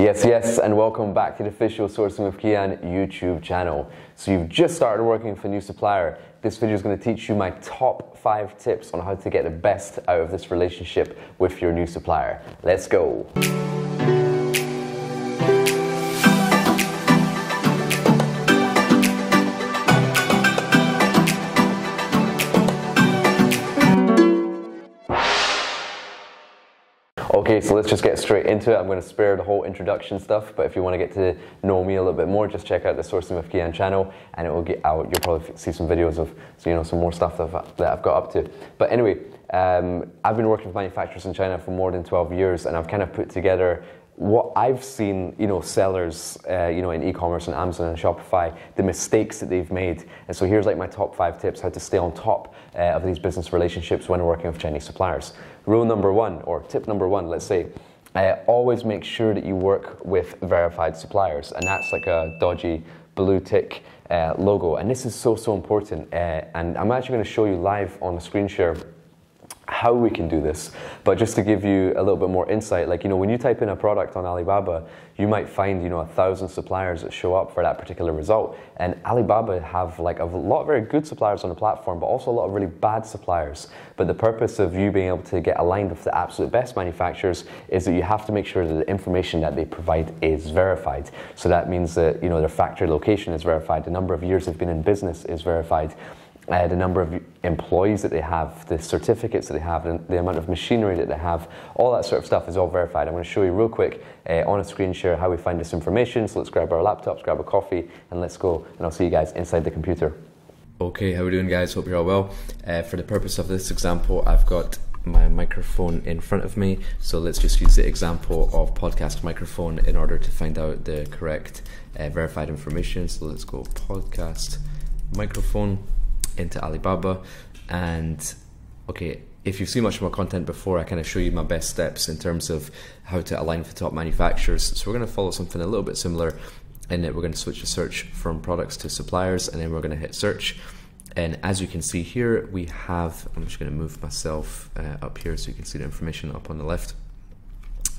Yes, yes, and welcome back to the official Sourcing with Kian YouTube channel. So you've just started working for a new supplier. This video is going to teach you my top five tips on how to get the best out of this relationship with your new supplier. Let's go. Okay, so let's just get straight into it. I'm going to spare the whole introduction stuff, but if you want to get to know me a little bit more, just check out the Sourcing with Kian channel, and it will get out. You'll probably see some videos of, you know, some more stuff that I've, that I've got up to. But anyway, um, I've been working with manufacturers in China for more than 12 years, and I've kind of put together what I've seen, you know, sellers, uh, you know, in e-commerce and Amazon and Shopify, the mistakes that they've made. And so here's like my top five tips how to stay on top uh, of these business relationships when working with Chinese suppliers. Rule number one, or tip number one, let's say, uh, always make sure that you work with verified suppliers, and that's like a dodgy blue tick uh, logo. And this is so so important. Uh, and I'm actually going to show you live on a screen share how we can do this. But just to give you a little bit more insight, like, you know, when you type in a product on Alibaba, you might find, you know, a thousand suppliers that show up for that particular result. And Alibaba have like a lot of very good suppliers on the platform, but also a lot of really bad suppliers. But the purpose of you being able to get aligned with the absolute best manufacturers is that you have to make sure that the information that they provide is verified. So that means that, you know, their factory location is verified, the number of years they've been in business is verified uh, the number of employees that they have, the certificates that they have, and the amount of machinery that they have, all that sort of stuff is all verified. I'm going to show you real quick uh, on a screen share how we find this information. So let's grab our laptops, grab a coffee, and let's go. And I'll see you guys inside the computer. Okay, how are we doing, guys? Hope you're all well. Uh, for the purpose of this example, I've got my microphone in front of me. So let's just use the example of podcast microphone in order to find out the correct uh, verified information. So let's go podcast microphone into Alibaba. And okay, if you've seen much more content before, I kind of show you my best steps in terms of how to align with the top manufacturers. So we're going to follow something a little bit similar in that we're going to switch the search from products to suppliers, and then we're going to hit search. And as you can see here, we have, I'm just going to move myself uh, up here so you can see the information up on the left.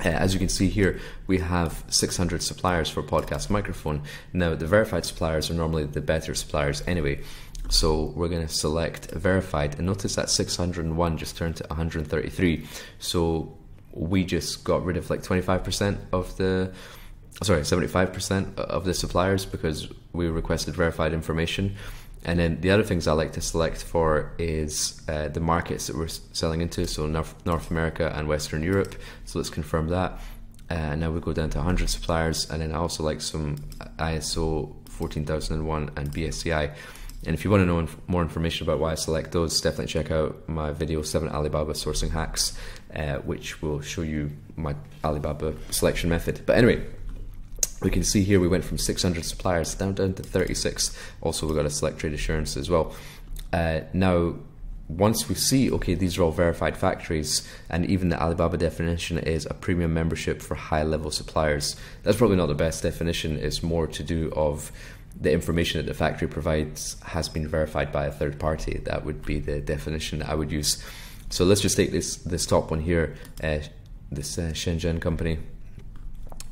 Uh, as you can see here, we have 600 suppliers for podcast microphone. Now, the verified suppliers are normally the better suppliers anyway. So we're going to select verified and notice that 601 just turned to 133. So we just got rid of like 25% of the, sorry, 75% of the suppliers because we requested verified information. And then the other things I like to select for is uh, the markets that we're selling into, so North, North America and Western Europe. So let's confirm that. Uh, now we go down to 100 suppliers, and then I also like some ISO 14001 and BSCI. And if you want to know inf- more information about why I select those, definitely check out my video 7 Alibaba sourcing hacks, uh, which will show you my Alibaba selection method. But anyway, we can see here we went from 600 suppliers down down to 36. Also, we've got a select trade assurance as well. Uh, now, once we see, okay, these are all verified factories, and even the Alibaba definition is a premium membership for high level suppliers. That's probably not the best definition, it's more to do of the information that the factory provides has been verified by a third party. That would be the definition that I would use. So let's just take this this top one here, uh, this uh, Shenzhen company.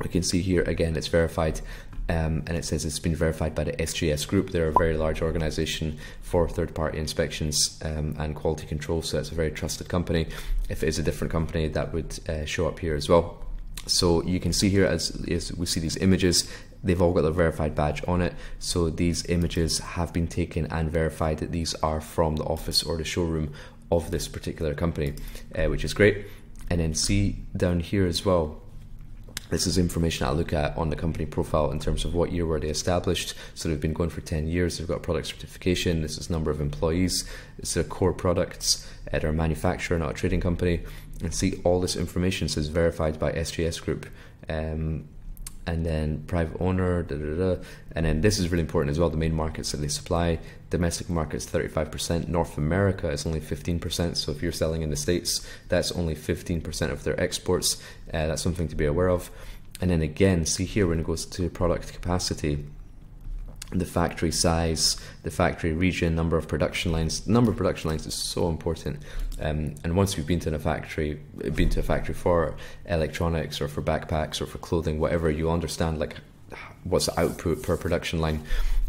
We can see here again it's verified. Um, and it says it's been verified by the SGS Group. They're a very large organization for third party inspections um, and quality control, so it's a very trusted company. If it is a different company, that would uh, show up here as well. So you can see here as, as we see these images, they've all got a verified badge on it. So these images have been taken and verified that these are from the office or the showroom of this particular company, uh, which is great. And then see down here as well. This is information I look at on the company profile in terms of what year were they established. So they've been going for 10 years, they've got product certification, this is number of employees, it's their core products, uh, they're a manufacturer, not a trading company. And see all this information says verified by SGS Group. Um, and then private owner, da, da, da. and then this is really important as well. The main markets that they supply, domestic markets, thirty-five percent. North America is only fifteen percent. So if you're selling in the states, that's only fifteen percent of their exports. Uh, that's something to be aware of. And then again, see here when it goes to product capacity, the factory size, the factory region, number of production lines. Number of production lines is so important. Um, and once you've been to a factory, been to a factory for electronics or for backpacks or for clothing, whatever, you understand like what's the output per production line.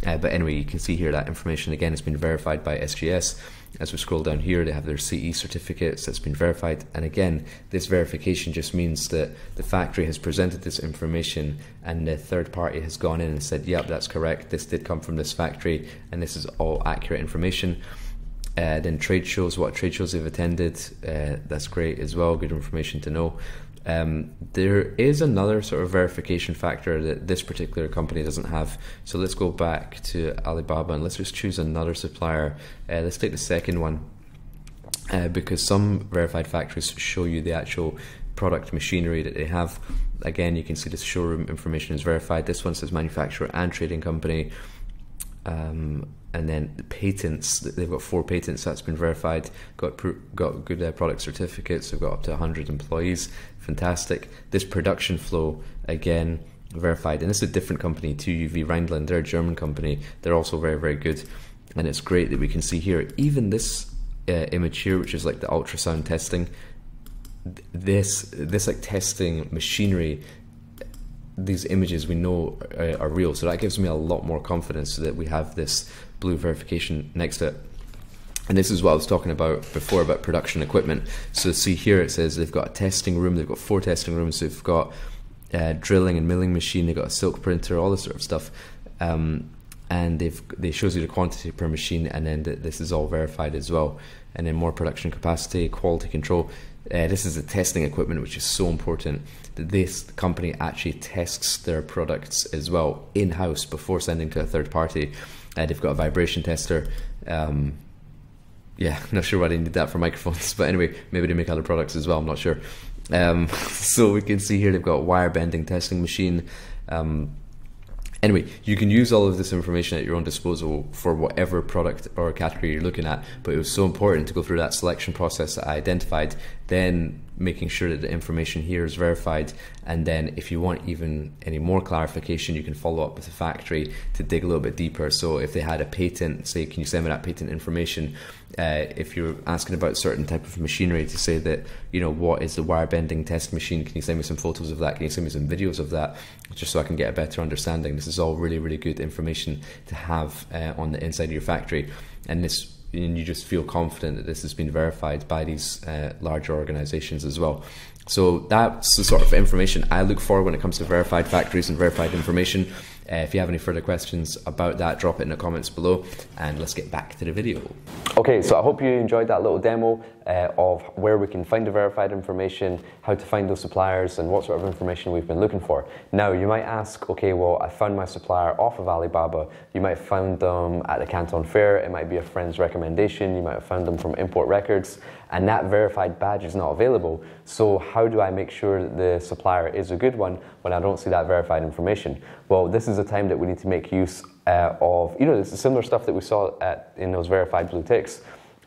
Uh, but anyway, you can see here that information again has been verified by SGS. As we scroll down here, they have their CE certificates that's been verified. And again, this verification just means that the factory has presented this information and the third party has gone in and said, yep, that's correct. This did come from this factory and this is all accurate information. Uh, then trade shows, what trade shows they've attended, uh, that's great as well, good information to know. Um, there is another sort of verification factor that this particular company doesn't have. So let's go back to Alibaba and let's just choose another supplier. Uh, let's take the second one uh, because some verified factories show you the actual product machinery that they have. Again, you can see the showroom information is verified. This one says manufacturer and trading company. Um, and then the patents they've got four patents that's been verified got got good uh, product certificates they've got up to 100 employees fantastic. This production flow, again, verified. And this is a different company, TÜV Rheinland. They're a German company. They're also very, very good. And it's great that we can see here, even this uh, image here, which is like the ultrasound testing, this, this like testing machinery these images we know are, are, real. So that gives me a lot more confidence that we have this blue verification next to it. And this is what I was talking about before about production equipment. So see here it says they've got a testing room, they've got four testing rooms, they've got uh, drilling and milling machine, they've got a silk printer, all this sort of stuff. Um, and they've they shows you the quantity per machine, and then th- this is all verified as well. And then more production capacity, quality control. Uh, this is the testing equipment, which is so important. That this company actually tests their products as well in house before sending to a third party. Uh, they've got a vibration tester. Um, yeah, not sure why they need that for microphones, but anyway, maybe they make other products as well. I'm not sure. Um, so we can see here they've got wire bending testing machine. Um, Anyway, you can use all of this information at your own disposal for whatever product or category you're looking at, but it was so important to go through that selection process that I identified, then making sure that the information here is verified, and then if you want even any more clarification, you can follow up with the factory to dig a little bit deeper. So if they had a patent, say, can you send me that patent information? Uh, if you're asking about certain type of machinery to say that, you know, what is the wire bending test machine? Can you send me some photos of that? Can you send me some videos of that? Just so I can get a better understanding. This is all really, really good information to have uh, on the inside of your factory. And this and you just feel confident that this has been verified by these uh, larger organizations as well. So that's the sort of information I look for when it comes to verified factories and verified information. Uh, if you have any further questions about that, drop it in the comments below and let's get back to the video. Okay, so I hope you enjoyed that little demo uh, of where we can find the verified information, how to find those suppliers, and what sort of information we've been looking for. Now, you might ask, okay, well, I found my supplier off of Alibaba. You might have found them at the Canton Fair, it might be a friend's recommendation, you might have found them from Import Records, and that verified badge is not available. So, how do I make sure that the supplier is a good one when I don't see that verified information? Well, this is a time that we need to make use uh, of, you know, this is similar stuff that we saw at, in those verified blue ticks.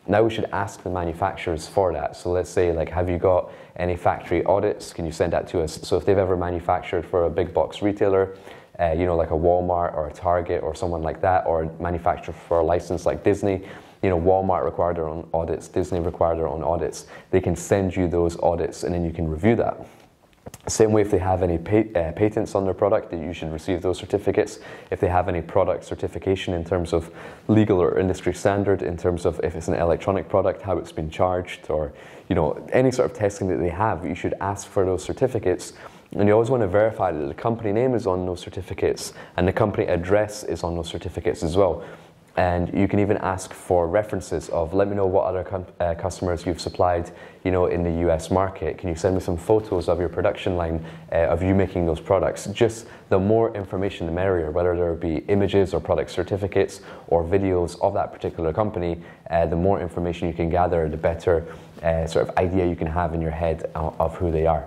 Now we should ask the manufacturers for that. So let's say, like, have you got any factory audits? Can you send that to us? So if they've ever manufactured for a big box retailer, uh, you know, like a Walmart or a Target or someone like that, or manufacture for a license like Disney, you know, Walmart required their own audits, Disney required their own audits. They can send you those audits and then you can review that. Same way, if they have any pa- uh, patents on their product, that you should receive those certificates. If they have any product certification in terms of legal or industry standard, in terms of if it's an electronic product, how it's been charged, or you know any sort of testing that they have, you should ask for those certificates. And you always want to verify that the company name is on those certificates and the company address is on those certificates as well. And you can even ask for references of let me know what other com- uh, customers you've supplied, you know, in the US market. Can you send me some photos of your production line uh, of you making those products? Just the more information, the merrier. Whether there be images or product certificates or videos of that particular company, uh, the more information you can gather, the better uh, sort of idea you can have in your head of who they are.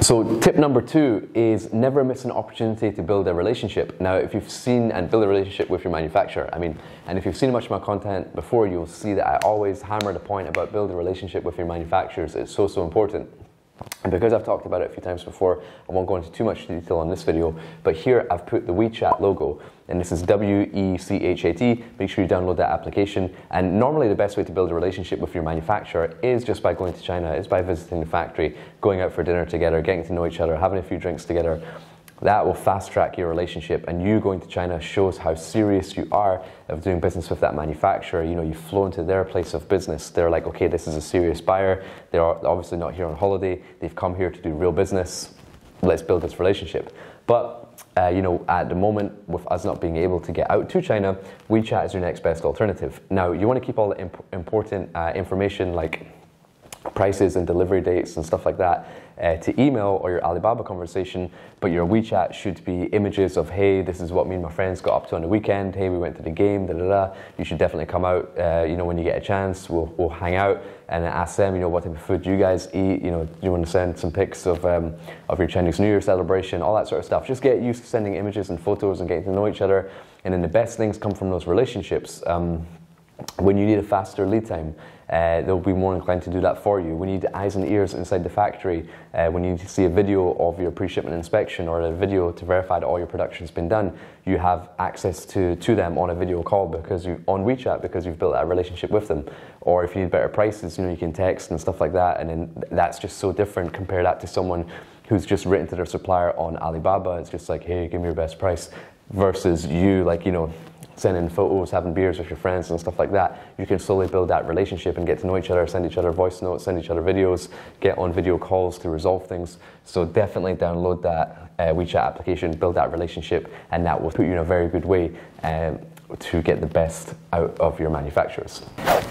So, tip number two is never miss an opportunity to build a relationship. Now, if you've seen and build a relationship with your manufacturer, I mean, and if you've seen much of my content before, you'll see that I always hammer the point about building a relationship with your manufacturers. It's so, so important. And because I've talked about it a few times before, I won't go into too much detail on this video, but here I've put the WeChat logo, and this is W E C H A T. Make sure you download that application. And normally, the best way to build a relationship with your manufacturer is just by going to China, is by visiting the factory, going out for dinner together, getting to know each other, having a few drinks together. That will fast track your relationship, and you going to China shows how serious you are of doing business with that manufacturer. You know, you've flown to their place of business. They're like, okay, this is a serious buyer. They're obviously not here on holiday. They've come here to do real business. Let's build this relationship. But uh, you know, at the moment, with us not being able to get out to China, WeChat is your next best alternative. Now, you want to keep all the imp- important uh, information like prices and delivery dates and stuff like that uh, to email or your Alibaba conversation, but your WeChat should be images of, hey, this is what me and my friends got up to on the weekend. Hey, we went to the game. Da da da. You should definitely come out. Uh, you know, when you get a chance, we'll we'll hang out and ask them. You know, what type of food you guys eat. You know, do you want to send some pics of um, of your Chinese New Year celebration, all that sort of stuff. Just get used to sending images and photos and getting to know each other. And then the best things come from those relationships. Um, when you need a faster lead time, uh, they'll be more inclined to do that for you. We need eyes and ears inside the factory, uh, when you need to see a video of your pre-shipment inspection or a video to verify that all your production's been done, you have access to, to them on a video call because you on WeChat because you've built that relationship with them. Or if you need better prices, you know you can text and stuff like that, and then that's just so different. Compare that to someone who's just written to their supplier on Alibaba. It's just like, hey, give me your best price, versus you like you know sending photos, having beers with your friends and stuff like that, you can slowly build that relationship and get to know each other, send each other voice notes, send each other videos, get on video calls to resolve things. So definitely download that uh, WeChat application, build that relationship, and that will put you in a very good way. Um, to get the best out of your manufacturers.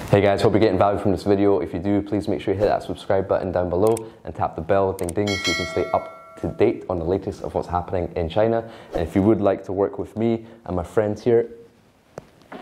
Hey guys, hope you're getting value from this video. If you do, please make sure you hit that subscribe button down below and tap the bell ding ding so you can stay up to date on the latest of what's happening in China. And if you would like to work with me and my friends here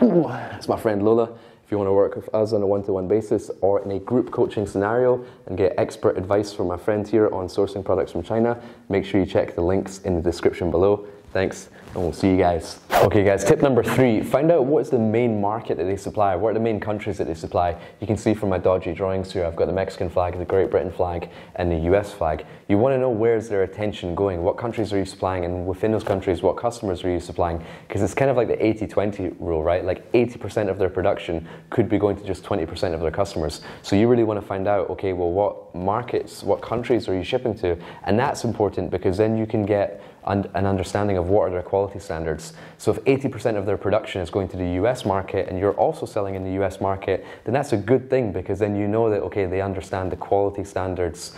it's my friend Lola. If you want to work with us on a one to one basis or in a group coaching scenario and get expert advice from my friend here on sourcing products from China, make sure you check the links in the description below. Thanks, and we'll see you guys. Okay, guys, tip number three find out what's the main market that they supply. What are the main countries that they supply? You can see from my dodgy drawings here, I've got the Mexican flag, the Great Britain flag, and the US flag. You want to know where's their attention going? What countries are you supplying? And within those countries, what customers are you supplying? Because it's kind of like the 80 20 rule, right? Like 80% of their production could be going to just 20% of their customers. So you really want to find out, okay, well, what markets, what countries are you shipping to? And that's important because then you can get an understanding of what are their quality standards. So if 80% of their production is going to the US market and you're also selling in the US market, then that's a good thing because then you know that, okay, they understand the quality standards.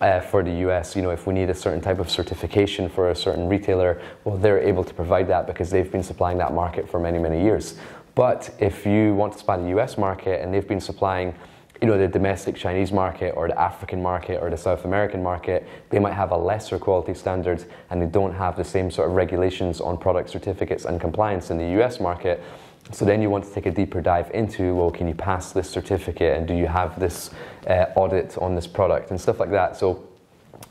Uh, for the US, you know, if we need a certain type of certification for a certain retailer, well, they're able to provide that because they've been supplying that market for many, many years. But if you want to supply the US market and they've been supplying you know, the domestic Chinese market or the African market or the South American market, they might have a lesser quality standards and they don't have the same sort of regulations on product certificates and compliance in the US market. So then you want to take a deeper dive into, well, can you pass this certificate and do you have this uh, audit on this product and stuff like that. So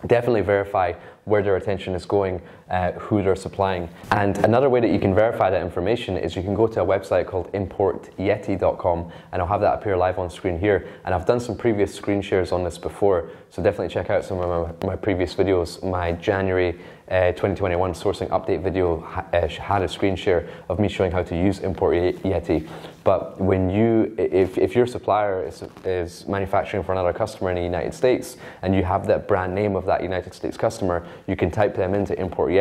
definitely verify where their attention is going, uh, who they're supplying. And another way that you can verify that information is you can go to a website called importyeti.com, and I'll have that appear live on screen here. And I've done some previous screen shares on this before, so definitely check out some of my, my previous videos. My January uh, 2021 sourcing update video uh, had a screen share of me showing how to use Import Yeti. But when you, if, if your supplier is, is manufacturing for another customer in the United States and you have that brand name of that United States customer, you can type them into Import Yeti,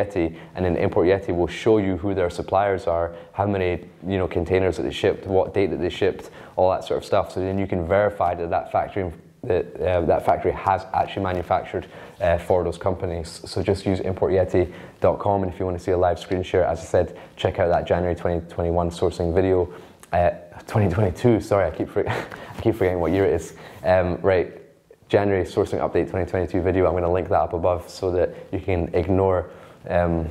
and then Import Yeti will show you who their suppliers are, how many you know containers that they shipped, what date that they shipped, all that sort of stuff. So then you can verify that that factory that uh, that factory has actually manufactured uh, for those companies. So just use importyeti.com, and if you want to see a live screen share, as I said, check out that January 2021 sourcing video. Uh, 2022, sorry, I keep, for, I keep forgetting what year it is. Um, right, January sourcing update 2022 video. I'm going to link that up above so that you can ignore um,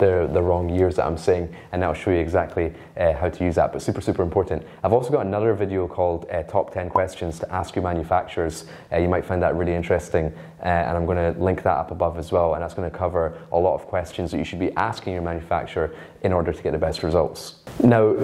the, the wrong years that I'm saying, and that'll show you exactly uh, how to use that. But super, super important. I've also got another video called uh, Top 10 Questions to Ask Your Manufacturers. Uh, you might find that really interesting, uh, and I'm going to link that up above as well. And that's going to cover a lot of questions that you should be asking your manufacturer in order to get the best results. Now,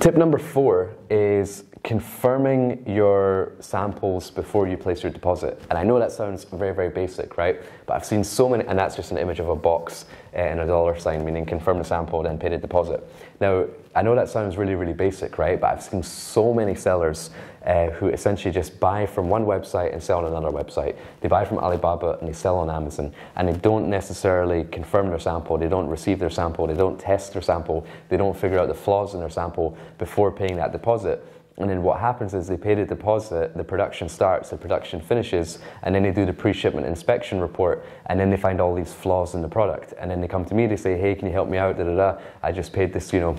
tip number four is confirming your samples before you place your deposit. And I know that sounds very, very basic, right? But I've seen so many, and that's just an image of a box uh, and a dollar sign, meaning confirm the sample, then pay the deposit. Now, I know that sounds really, really basic, right? But I've seen so many sellers uh, who essentially just buy from one website and sell on another website. They buy from Alibaba and they sell on Amazon, and they don't necessarily confirm their sample, they don't receive their sample, they don't test their sample, they don't figure out the flaws in their sample before paying that deposit. And then what happens is they pay the deposit, the production starts, the production finishes, and then they do the pre shipment inspection report, and then they find all these flaws in the product. And then they come to me, they say, Hey, can you help me out? Da, da, da. I just paid this, you know,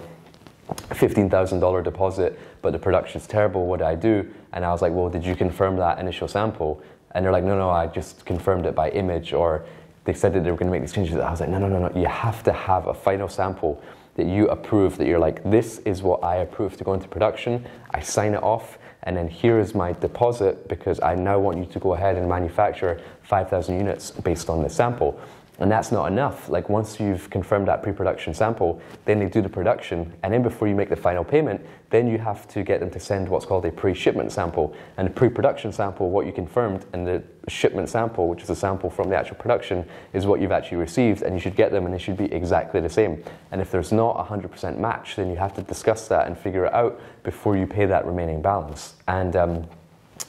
$15,000 deposit, but the production's terrible. What do I do? And I was like, well, did you confirm that initial sample? And they're like, no, no, I just confirmed it by image, or they said that they were going to make these changes. I was like, no, no, no, no. You have to have a final sample that you approve, that you're like, this is what I approve to go into production. I sign it off, and then here is my deposit because I now want you to go ahead and manufacture 5,000 units based on this sample. And that's not enough. Like once you've confirmed that pre-production sample, then they do the production, and then before you make the final payment, then you have to get them to send what's called a pre-shipment sample. And the pre-production sample, what you confirmed, and the shipment sample, which is a sample from the actual production, is what you've actually received, and you should get them, and they should be exactly the same. And if there's not a 100% match, then you have to discuss that and figure it out before you pay that remaining balance. And um,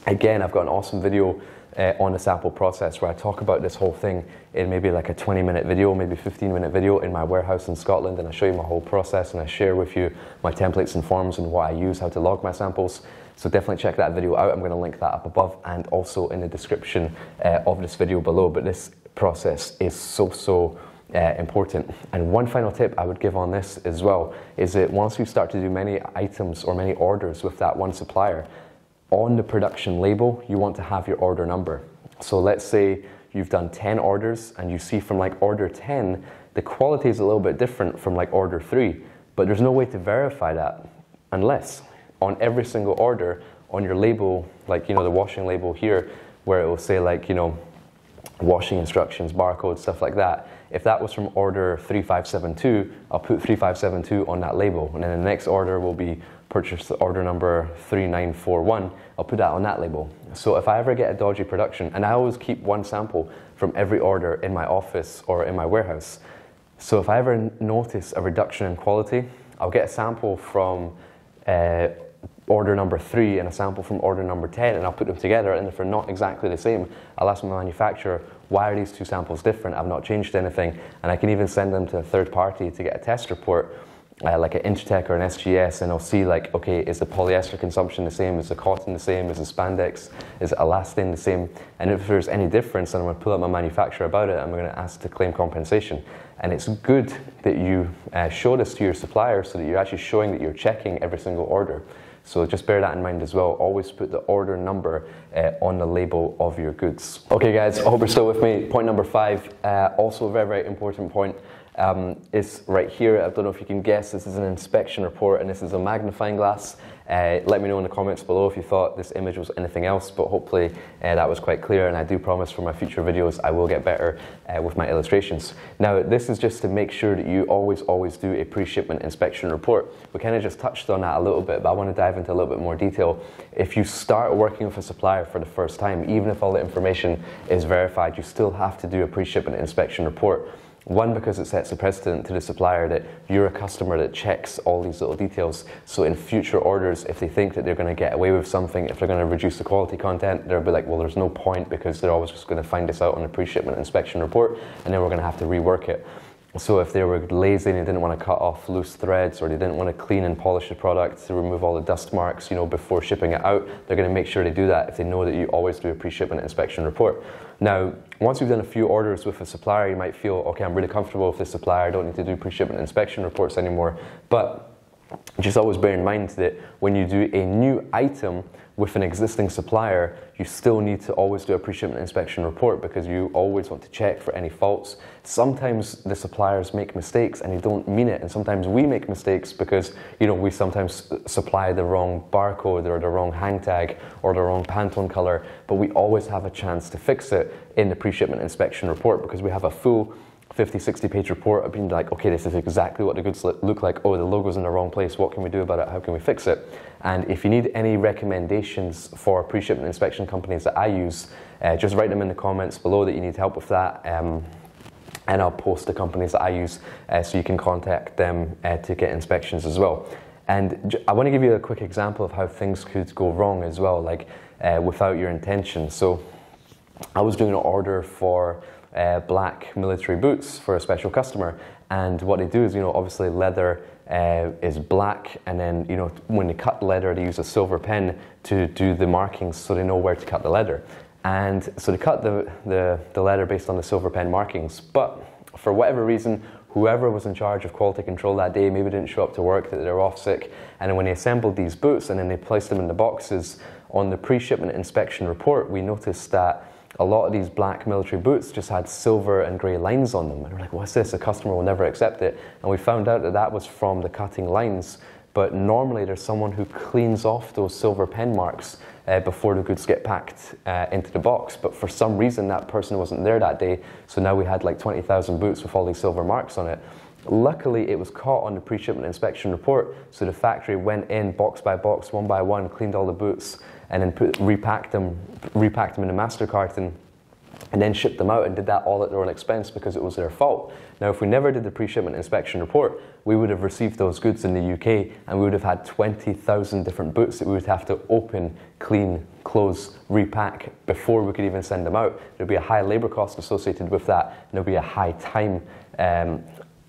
again, I've got an awesome video uh, on the sample process where I talk about this whole thing in maybe like a 20 minute video, maybe 15 minute video in my warehouse in Scotland, and I show you my whole process and I share with you my templates and forms and what I use, how to log my samples. So definitely check that video out. I'm going to link that up above and also in the description uh, of this video below. But this process is so, so uh, important. And one final tip I would give on this as well is that once you start to do many items or many orders with that one supplier, on the production label, you want to have your order number. So let's say you've done 10 orders and you see from like order 10, the quality is a little bit different from like order 3, but there's no way to verify that unless on every single order on your label, like you know the washing label here, where it will say like you know washing instructions, barcode, stuff like that. If that was from order 3572, I'll put 3572 on that label, and then the next order will be purchase order number 3941, I'll put that on that label. So if I ever get a dodgy production, and I always keep one sample from every order in my office or in my warehouse. So if I ever notice a reduction in quality, I'll get a sample from uh, order number three and a sample from order number 10, and I'll put them together. And if they're not exactly the same, I'll ask my manufacturer, why are these two samples different? I've not changed anything. And I can even send them to a third party to get a test report uh, like an Intertek or an SGS, and I'll see like, okay, is the polyester consumption the same? Is the cotton the same? Is the spandex, is elastane the same? And if there's any difference, then I'm going to pull up my manufacturer about it. I'm going to ask to claim compensation. And it's good that you uh, show this to your supplier so that you're actually showing that you're checking every single order. So just bear that in mind as well. Always put the order number uh, on the label of your goods. Okay, guys, I hope you're still with me. Point number five, uh, also a very, very important point um, is right here. I don't know if you can guess, this is an inspection report and this is a magnifying glass. Uh, let me know in the comments below if you thought this image was anything else, but hopefully uh, that was quite clear and I do promise for my future videos I will get better uh, with my illustrations. Now this is just to make sure that you always, always do a pre-shipment inspection report. We kind of just touched on that a little bit, but I want to dive into a little bit more detail. If you start working with a supplier for the first time, even if all the information is verified, you still have to do a pre-shipment inspection report. One, because it sets a precedent to the supplier that you're a customer that checks all these little details. So in future orders, if they think that they're going to get away with something, if they're going to reduce the quality content, they'll be like, well, there's no point because they're always just going to find this out on a pre-shipment inspection report, and then we're going to have to rework it. So if they were lazy and they didn't want to cut off loose threads or they didn't want to clean and polish the product to remove all the dust marks, you know, before shipping it out, they're going to make sure they do that if they know that you always do a pre-shipment inspection report. Now, once you've done a few orders with a supplier, you might feel, okay, I'm really comfortable with this supplier. I don't need to do pre-shipment inspection reports anymore. But just always bear in mind that when you do a new item with an existing supplier, you still need to always do a pre-shipment inspection report because you always want to check for any faults. Sometimes the suppliers make mistakes and they don't mean it, and sometimes we make mistakes because you know we sometimes supply the wrong barcode or the wrong hang tag or the wrong Pantone color, but we always have a chance to fix it in the pre-shipment inspection report because we have a full 50, 60 page report of being like, okay, this is exactly what the goods look like. Oh, the logo's in the wrong place. What can we do about it? How can we fix it? And if you need any recommendations for pre-shipment inspection companies that I use, uh, just write them in the comments below that you need help with that. Um, and I'll post the companies that I use uh, so you can contact them uh, to get inspections as well. And I want to give you a quick example of how things could go wrong as well, like uh, without your intention. So I was doing an order for uh, black military boots for a special customer. And what they do is, you know, obviously leather uh, is black, and then, you know, when they cut the leather, they use a silver pen to do the markings so they know where to cut the leather. And so they cut the, the, the leather based on the silver pen markings. But for whatever reason, whoever was in charge of quality control that day maybe didn't show up to work, that they were off sick. And then when they assembled these boots and then they placed them in the boxes, on the pre shipment inspection report, we noticed that a lot of these black military boots just had silver and grey lines on them. And we're like, what's this? A customer will never accept it. And we found out that that was from the cutting lines. But normally there's someone who cleans off those silver pen marks uh, before the goods get packed uh, into the box. But for some reason, that person wasn't there that day. So now we had like 20,000 boots with all these silver marks on it. Luckily, it was caught on the pre shipment inspection report. So the factory went in box by box, one by one, cleaned all the boots, and then put, repacked them, repacked them in a master carton, and then shipped them out and did that all at their own expense because it was their fault. Now, if we never did the pre-shipment inspection report, we would have received those goods in the UK and we would have had 20,000 different boots that we would have to open, clean, close, repack before we could even send them out. There'd be a high labour cost associated with that, and there'd be a high time um,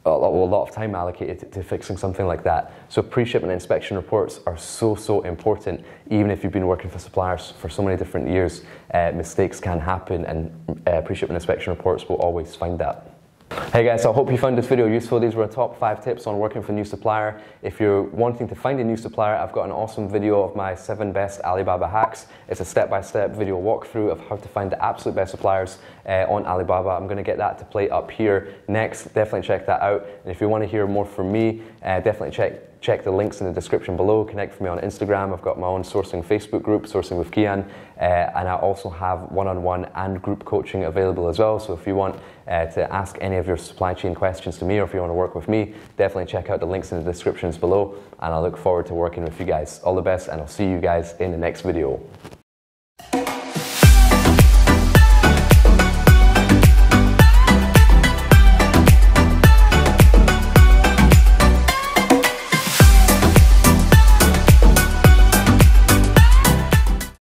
a lot of time allocated to fixing something like that. So pre-shipment inspection reports are so, so important. Even if you've been working for suppliers for so many different years, uh, mistakes can happen and uh, pre-shipment inspection reports will always find that. Hey guys, so I hope you found this video useful. These were top five tips on working for a new supplier. If you're wanting to find a new supplier, I've got an awesome video of my seven best Alibaba hacks. It's a step-by-step video walkthrough of how to find the absolute best suppliers uh, on Alibaba. I'm gonna get that to play up here next. Definitely check that out. And if you wanna hear more from me, uh, definitely check check the links in the description below. Connect with me on Instagram. I've got my own sourcing Facebook group, Sourcing with Kian, uh, and I also have one on one and group coaching available as well. So if you want uh, to ask any of your supply chain questions to me or if you want to work with me, definitely check out the links in the descriptions below. And I look forward to working with you guys. All the best, and I'll see you guys in the next video.